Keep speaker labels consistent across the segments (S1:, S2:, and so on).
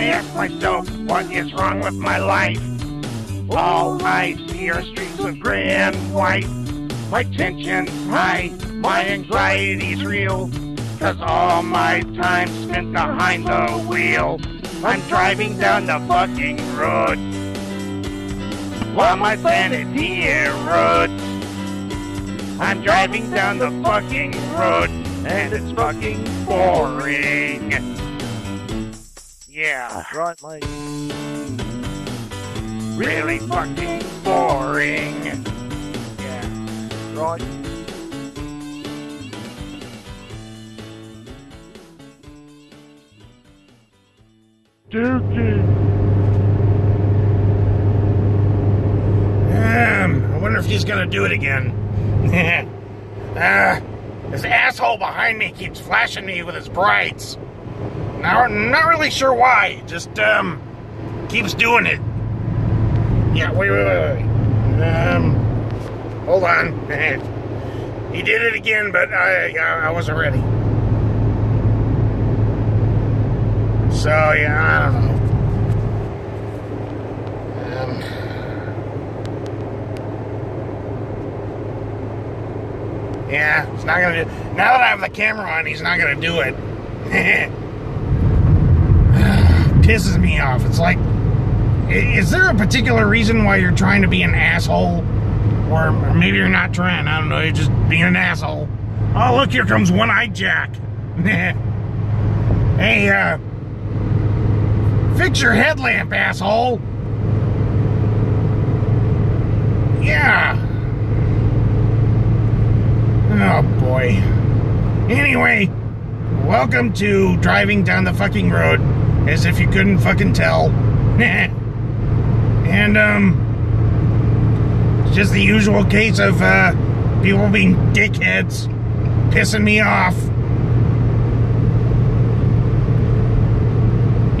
S1: I ask myself, what is wrong with my life? All I see are streets of gray and white. My tension's high, my anxiety's real. Cause all my time spent behind the wheel. I'm driving down the fucking road. While my sanity erodes. I'm driving down the fucking road and it's fucking boring. Yeah,
S2: Right, mate.
S1: really fucking boring. Yeah.
S2: Right.
S1: Dookie.
S3: Um, I wonder if he's gonna do it again. uh, this asshole behind me keeps flashing me with his brights. Now, not really sure why. Just um, keeps doing it. Yeah, wait, wait, wait, wait. Um, hold on. he did it again, but I, I, I wasn't ready. So yeah, I don't know. Um. Yeah, he's not gonna do. Now that I have the camera on, he's not gonna do it. Pisses me off. It's like, is there a particular reason why you're trying to be an asshole, or, maybe you're not trying? I don't know. You're just being an asshole. Oh, look, here comes one-eyed Jack. hey, uh, fix your headlamp, asshole. Yeah. Oh boy. Anyway, welcome to driving down the fucking road as if you couldn't fucking tell. and um it's just the usual case of uh people being dickheads pissing me off.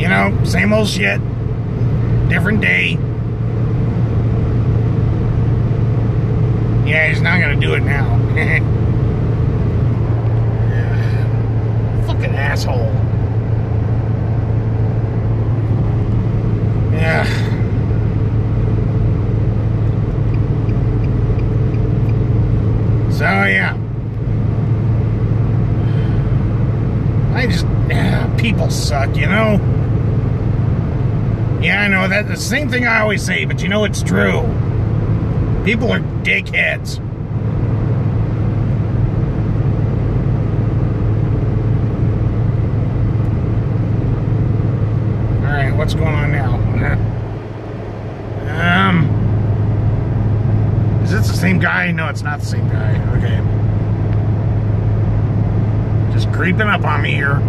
S3: You know, same old shit. Different day. Yeah, he's not gonna do it now. Fucking asshole. Yeah. So yeah. I just people suck, you know. Yeah, I know that the same thing I always say, but you know it's true. People are dickheads. All right, what's going on now? Um, is this the same guy? No, it's not the same guy. Okay, just creeping up on me here.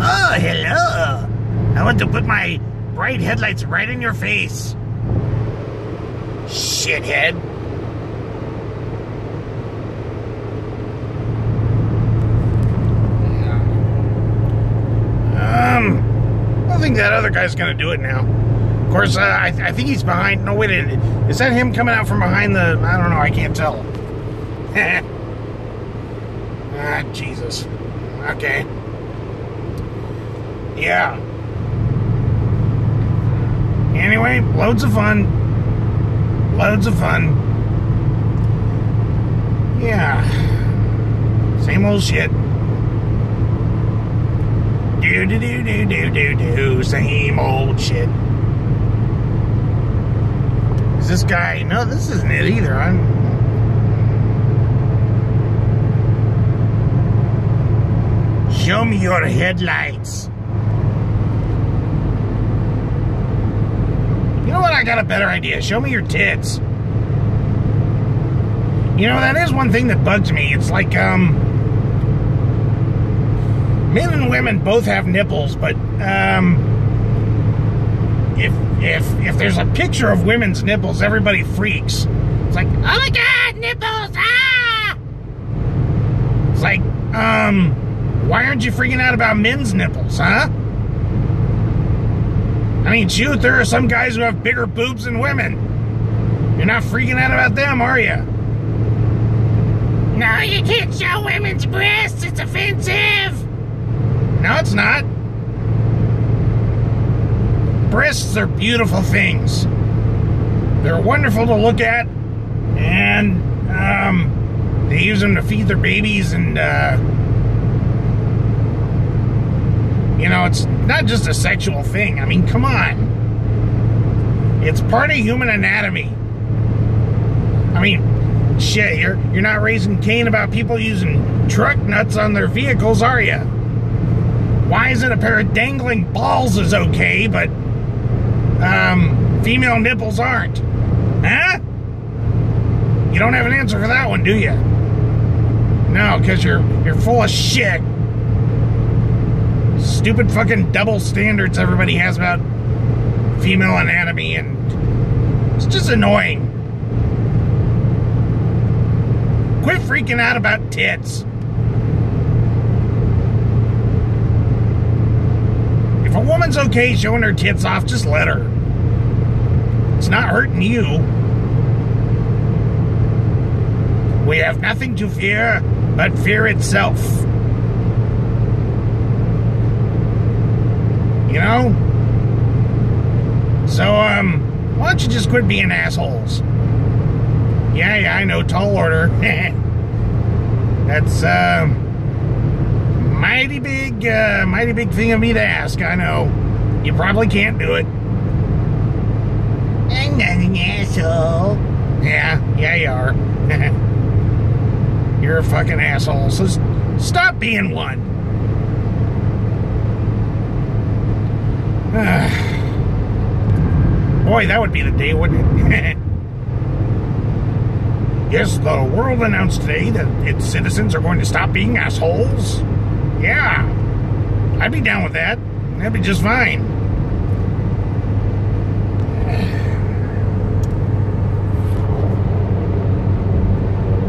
S3: Oh, hello. I want to put my bright headlights right in your face. Shithead. Um, I don't think that other guy's gonna do it now. Of course, uh, I, I think he's behind. No, wait, is that him coming out from behind the? I don't know. I can't tell. ah, Jesus. Okay. Yeah. Anyway, loads of fun. Loads of fun. Yeah. Same old shit. Do do do do do do. Same old shit. Is this guy? No, this isn't it either. I'm. Show me your headlights. You know what? I got a better idea. Show me your tits. You know, that is one thing that bugs me. It's like, um. Men and women both have nipples, but, um. If, if, if there's a picture of women's nipples, everybody freaks. It's like, oh my god, nipples! Ah! It's like, um. Why aren't you freaking out about men's nipples, huh? I mean, shoot, there are some guys who have bigger boobs than women. You're not freaking out about them, are you? No, you can't show women's breasts. It's offensive. No, it's not. Breasts are beautiful things. They're wonderful to look at, and um, they use them to feed their babies, and uh, you know, it's not just a sexual thing. I mean, come on. It's part of human anatomy. I mean, shit, you're you're not raising Cain about people using truck nuts on their vehicles, are you? Why is it a pair of dangling balls is okay, but um, female nipples aren't? Huh? You don't have an answer for that one, do you? No, because you're you're full of shit. Stupid fucking double standards everybody has about female anatomy, and it's just annoying. Quit freaking out about tits. If a woman's okay showing her tits off, just let her. It's not hurting you. We have nothing to fear but fear itself. You know? So, um, why don't you just quit being assholes? Yeah, yeah, I know, tall order. That's, um, mighty big, uh, mighty big thing of me to ask, I know. You probably can't do it. I'm not an asshole. Yeah, yeah, you are. You're a fucking asshole, so stop being one. Boy, that would be the day, wouldn't it? yes, the world announced today that its citizens are going to stop being assholes. Yeah, I'd be down with that. That'd be just fine.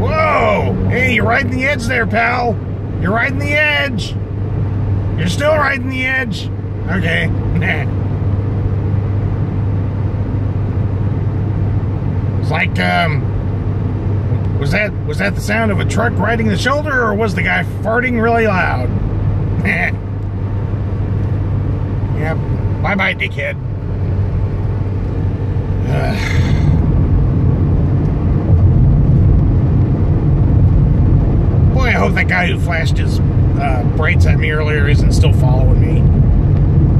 S3: Whoa! Hey, you're riding the edge there, pal. You're riding the edge. You're still riding the edge. Okay. it's like, um, was that was that the sound of a truck riding the shoulder, or was the guy farting really loud? yep. Bye, bye, dickhead. Ugh. Boy, I hope that guy who flashed his uh, brights at me earlier isn't still following me.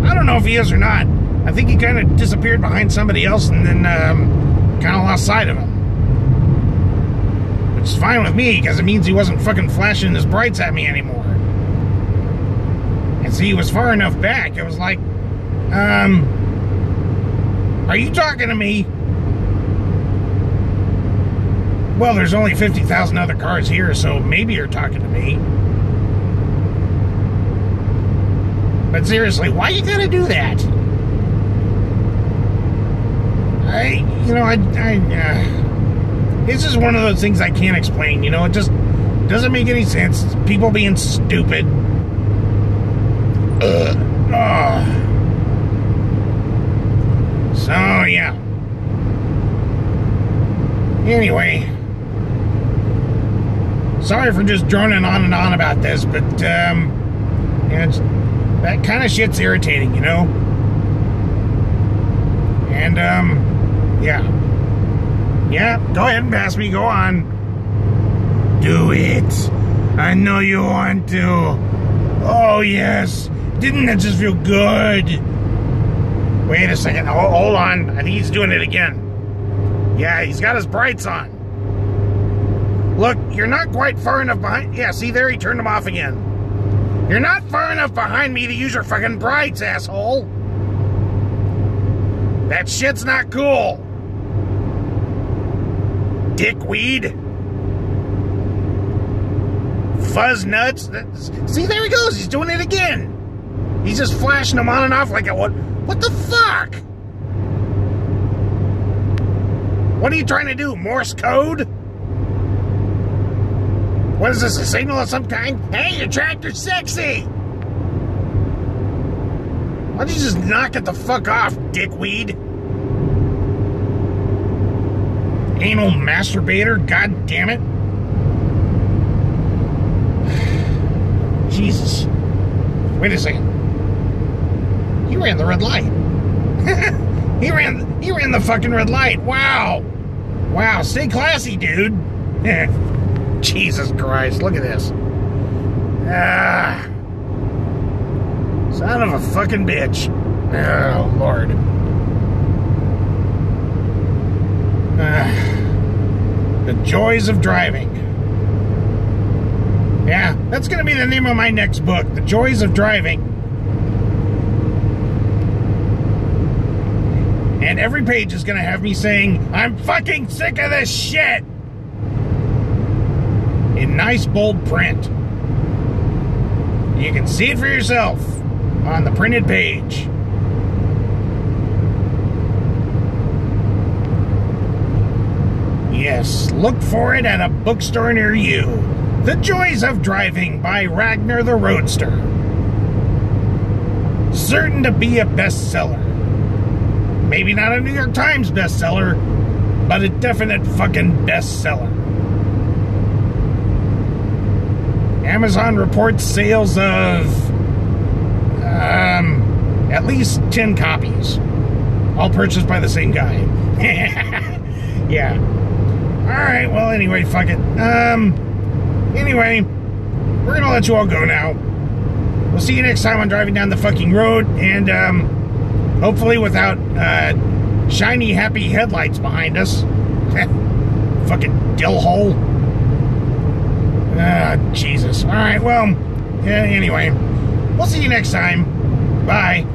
S3: I don't know if he is or not. I think he kind of disappeared behind somebody else and then um, kind of lost sight of him. Is fine with me because it means he wasn't fucking flashing his brights at me anymore. And see, he was far enough back. It was like, um, are you talking to me? Well, there's only 50,000 other cars here, so maybe you're talking to me. But seriously, why you gotta do that? I, you know, I, I, uh, this is one of those things I can't explain. You know, it just doesn't make any sense. People being stupid. Ugh. So yeah. Anyway, sorry for just droning on and on about this, but um, yeah, it's, that kind of shit's irritating, you know. And um, yeah, yeah. Go ahead and pass me. Go on. Do it. I know you want to. Oh yes. Didn't that just feel good? Wait a second. Hold, hold on. I think he's doing it again. Yeah, he's got his brights on. Look, you're not quite far enough behind. Yeah, see there? He turned them off again. You're not far enough behind me to use your fucking brights, asshole. That shit's not cool. Dickweed. Fuzz nuts. See, there he goes. He's doing it again. He's just flashing them on and off like a what? What the fuck? What are you trying to do? Morse code? What is this? A signal of some kind? Hey, your tractor's sexy! Why don't you just knock it the fuck off, dickweed? Anal masturbator, god damn it. Jesus. Wait a second. He ran the red light. he ran he ran the fucking red light. Wow. Wow, stay classy, dude. Jesus Christ, look at this. Ah. Son of a fucking bitch. Oh, Lord. Ah. The joys of driving. Yeah, that's going to be the name of my next book The Joys of Driving. And every page is going to have me saying, I'm fucking sick of this shit! In nice bold print. You can see it for yourself on the printed page. Yes, look for it at a bookstore near you. The Joys of Driving by Ragnar the Roadster. Certain to be a bestseller. Maybe not a New York Times bestseller, but a definite fucking bestseller. Amazon reports sales of um, at least 10 copies, all purchased by the same guy. yeah. All right, well, anyway, fuck it. Um, anyway, we're gonna let you all go now. We'll see you next time on driving down the fucking road, and um, hopefully without uh, shiny, happy headlights behind us. fucking dill hole. Ah, Jesus. All right, well, yeah, anyway, we'll see you next time. Bye.